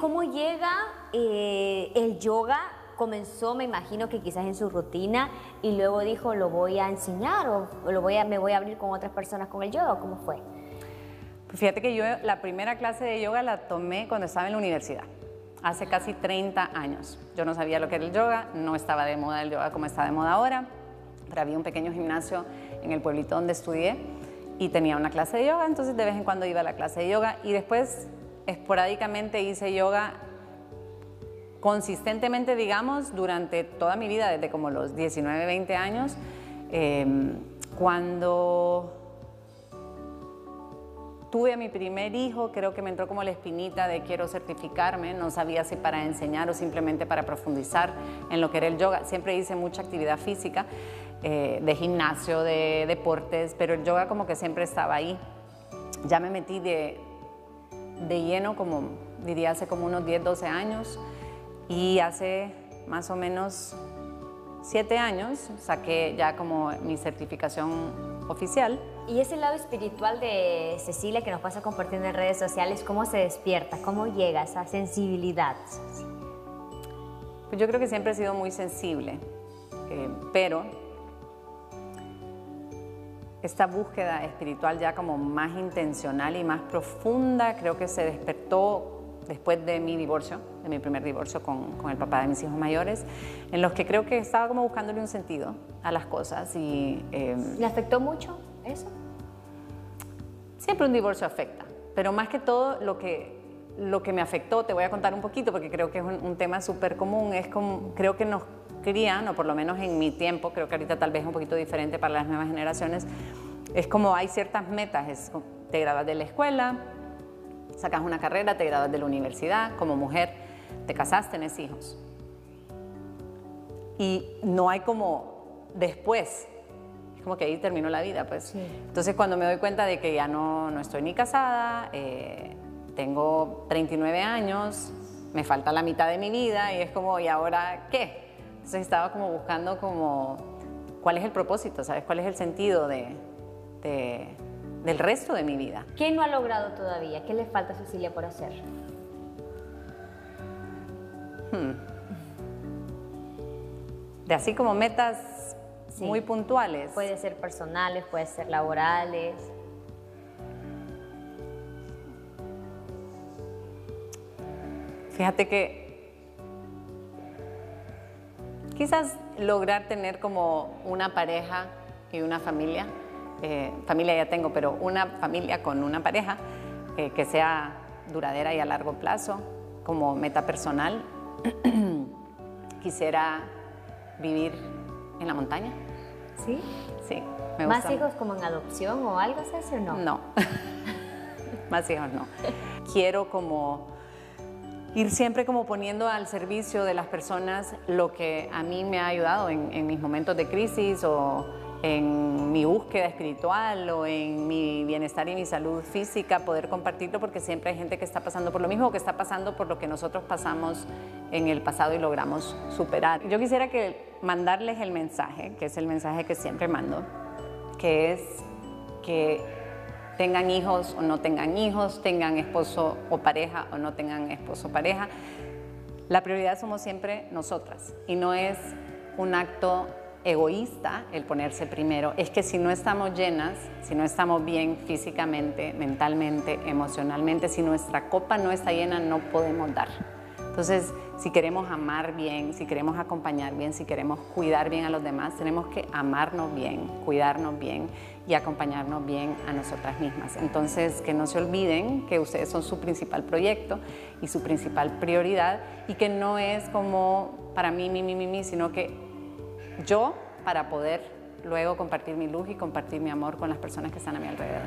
¿cómo llega eh, el yoga? Comenzó, me imagino que quizás en su rutina y luego dijo, lo voy a enseñar o lo voy a, me voy a abrir con otras personas con el yoga. ¿Cómo fue? Pues fíjate que yo la primera clase de yoga la tomé cuando estaba en la universidad, hace casi 30 años. Yo no sabía lo que era el yoga, no estaba de moda el yoga como está de moda ahora, pero había un pequeño gimnasio en el pueblito donde estudié y tenía una clase de yoga, entonces de vez en cuando iba a la clase de yoga y después esporádicamente hice yoga consistentemente, digamos, durante toda mi vida, desde como los 19, 20 años. Em, cuando tuve a mi primer hijo, creo que me entró como la espinita de quiero certificarme, no sabía si para enseñar o simplemente para profundizar en lo que era el yoga. Siempre hice mucha actividad física, eh, de gimnasio, de deportes, pero el yoga como que siempre estaba ahí. Ya me metí de, de lleno, como diría hace como unos 10, 12 años, y hace más o menos 7 años saqué ya como mi certificación oficial. Y ese lado espiritual de Cecilia que nos pasa compartiendo en redes sociales, ¿cómo se despierta? ¿Cómo llega esa sensibilidad? Pues yo creo que siempre he sido muy sensible, eh, pero esta búsqueda espiritual ya como más intencional y más profunda creo que se despertó después de mi divorcio, de mi primer divorcio con, con, el papá de mis hijos mayores, en los que creo que estaba como buscándole un sentido a las cosas. Y, eh, ¿Le afectó mucho eso? Siempre un divorcio afecta, pero más que todo lo que, lo que me afectó, te voy a contar un poquito porque creo que es un, un tema súper común, es como, creo que nos crían, o por lo menos en mi tiempo, creo que ahorita tal vez es un poquito diferente para las nuevas generaciones, es como hay ciertas metas, es, te graduas de la escuela, sacas una carrera, te gradúas de la universidad, como mujer, te casaste, tenés hijos. Y no hay como después, es como que ahí terminó la vida, pues. Entonces cuando me doy cuenta de que ya no, no estoy ni casada, eh, tengo 39 años, me falta la mitad de mi vida y es como, ¿y ahora qué? Entonces estaba como buscando como, ¿cuál es el propósito? ¿Sabes? ¿Cuál es el sentido de, de del resto de mi vida. ¿Qué no ha logrado todavía? ¿Qué le falta a Cecilia por hacer? Hmm. De así como metas muy puntuales. Puede ser personales, puede ser laborales. Fíjate que quizás lograr tener como una pareja y una familia eh, familia ya tengo, pero una familia con una pareja eh, que sea duradera y a largo plazo, como meta personal, quisiera vivir en la montaña. ¿Sí? Sí. Me ¿Más hijos como en adopción o algo así o no? No. Más hijos no. Quiero como ir siempre como poniendo al servicio de las personas lo que a mí me ha ayudado en, mis momentos de crisis o en mi búsqueda espiritual o en mi bienestar y mi salud física, poder compartirlo porque siempre hay gente que está pasando por lo mismo o que está pasando por lo que nosotros pasamos en el pasado y logramos superar. Yo quisiera que mandarles el mensaje, que es el mensaje que siempre mando, que es que tengan hijos o no tengan hijos, tengan esposo o pareja o no tengan esposo o pareja. La prioridad somos siempre nosotras y no es un acto egoísta el ponerse primero, es que si no estamos llenas, si no estamos bien físicamente, mentalmente, emocionalmente, si nuestra copa no está llena, no podemos dar. Entonces, si queremos amar bien, si queremos acompañar bien, si queremos cuidar bien a los demás, tenemos que amarnos bien, cuidarnos bien y acompañarnos bien a nosotras mismas. Entonces, que no se olviden que ustedes son su principal proyecto y su principal prioridad y que no es como para mí, mi, mi, mi, mi, sino que yo para poder luego compartir mi luz y compartir mi amor con las personas que están a mi alrededor.